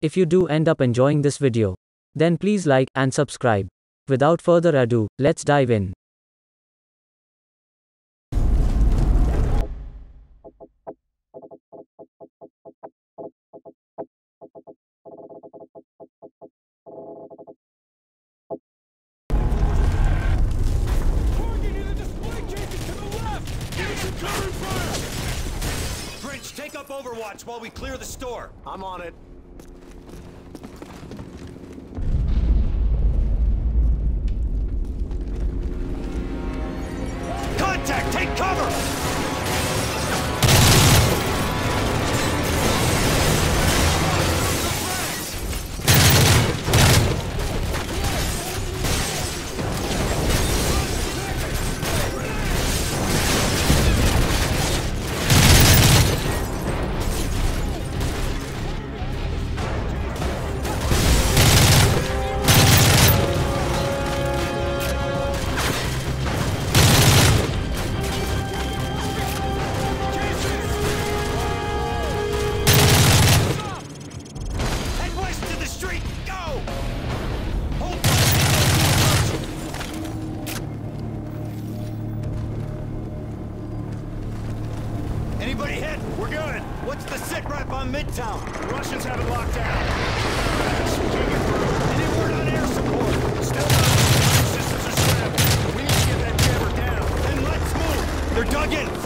If you do end up enjoying this video, then please like and subscribe. Without further ado, let's dive in. Grinch, take up Overwatch while we clear the store. I'm on it. Take cover!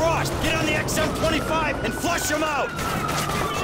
Get on the XM-25 and flush them out!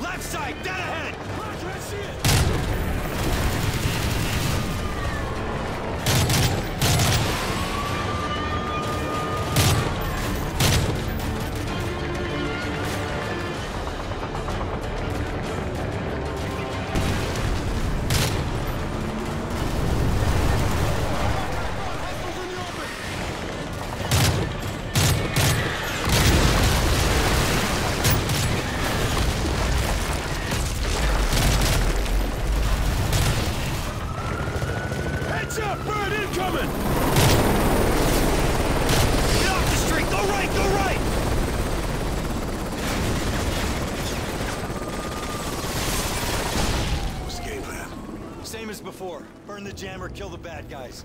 Left side, dead ahead! Heads Same as before. Burn the jammer, kill the bad guys.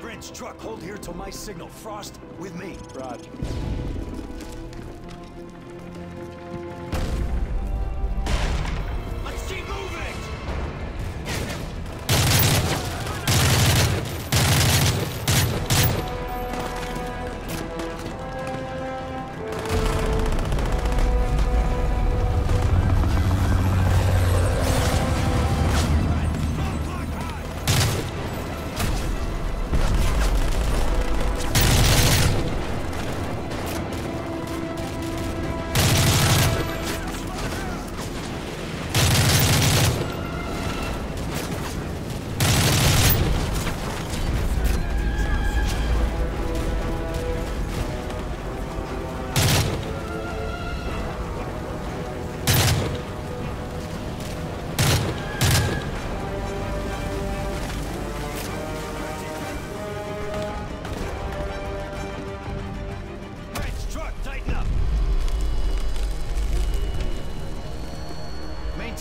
Grinch, truck, hold here till my signal. Frost, with me. Roger.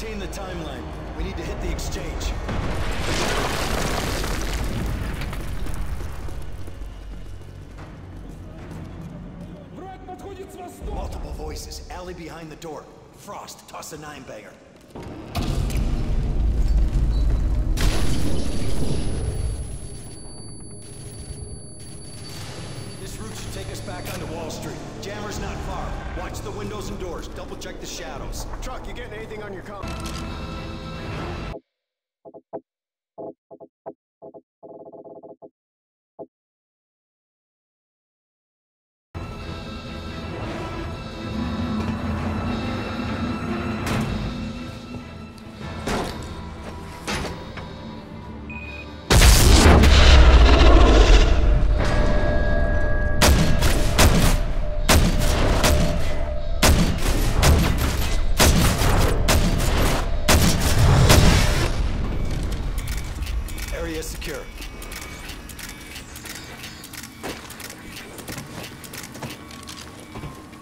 Maintain the timeline. We need to hit the exchange. Multiple voices. Alley behind the door. Frost, toss a nine banger. Doors. Double check the shadows. Truck, you getting anything on your com?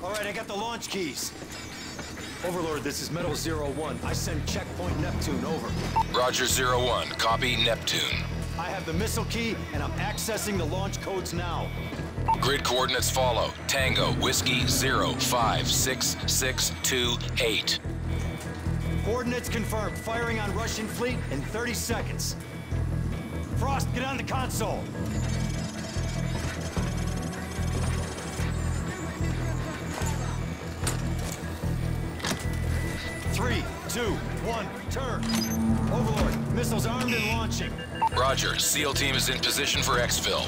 All right, I got the launch keys. Overlord, this is Metal Zero One. I send checkpoint Neptune over. Roger Zero One. Copy Neptune. I have the missile key, and I'm accessing the launch codes now. Grid coordinates follow. Tango Whiskey Zero Five Six Six Two Eight. Coordinates confirmed. Firing on Russian fleet in 30 seconds. Frost, get on the console. Two, one, turn. Overlord, missiles armed and launching. Roger. SEAL team is in position for exfil.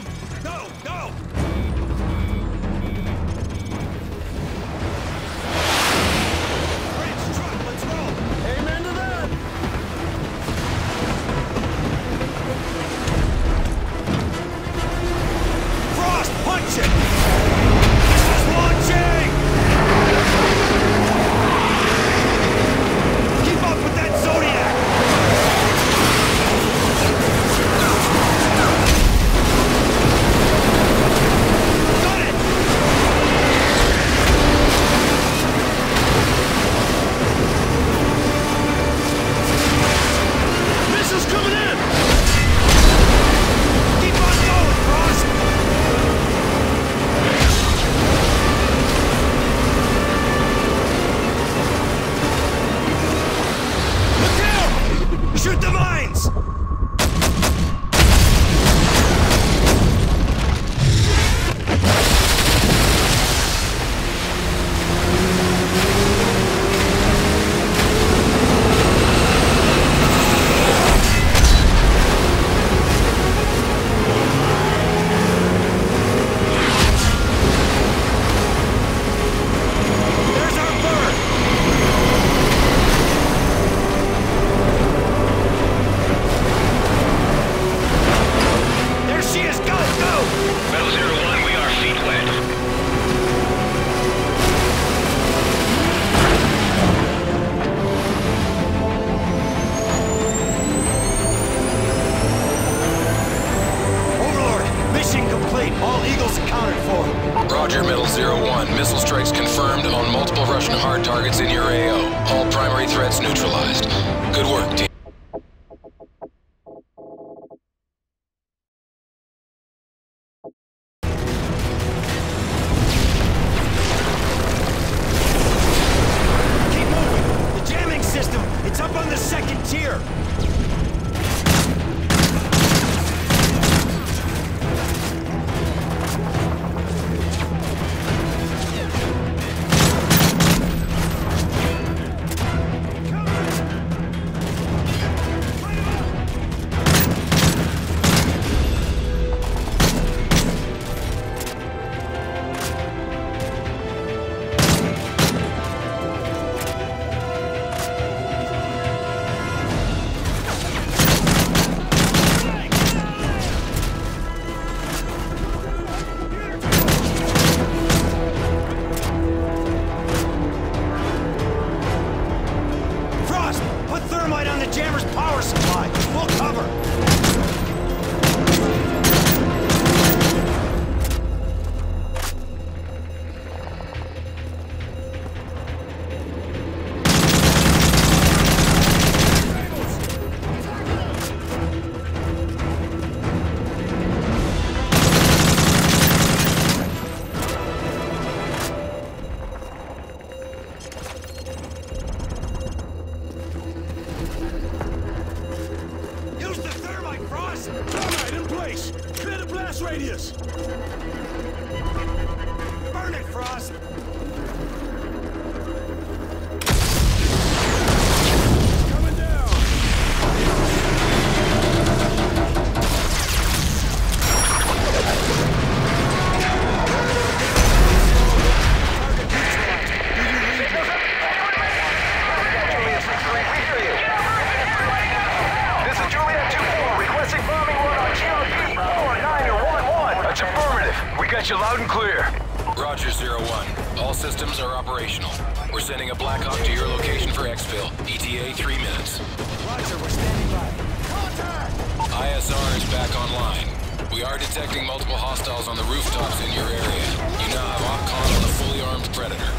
Hard targets in your AO. All primary threats neutralized. Good work, team. Got you loud and clear. Roger, Zero One. All systems are operational. We're sending a Blackhawk to your location for exfil. ETA three minutes. Roger, we're standing by. Contact! ISR is back online. We are detecting multiple hostiles on the rooftops in your area. You now have OpCon on a fully armed Predator.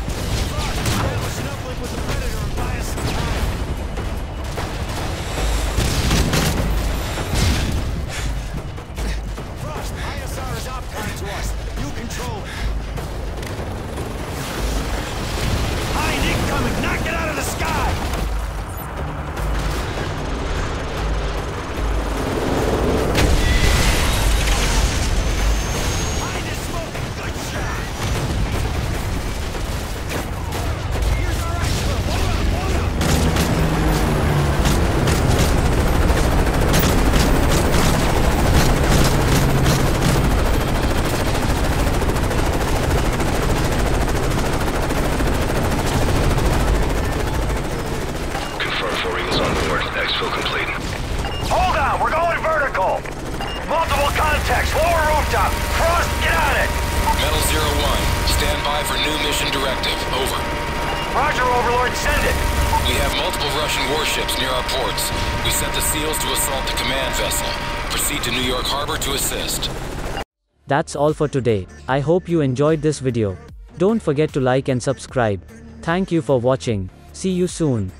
Contacts, lower rooftop. Frost, get on it. Metal Zero One, stand by for new mission directive. Over. Roger, Overlord, send it. We have multiple Russian warships near our ports. We sent the SEALs to assault the command vessel. Proceed to New York Harbor to assist. That's all for today. I hope you enjoyed this video. Don't forget to like and subscribe. Thank you for watching. See you soon.